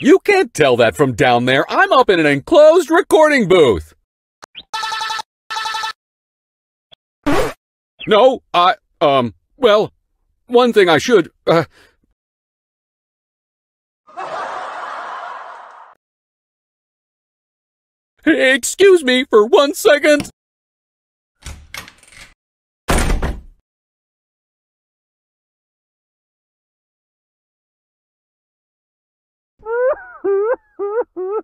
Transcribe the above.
You can't tell that from down there. I'm up in an enclosed recording booth. No, I, um, well, one thing I should, uh, Excuse me for one second.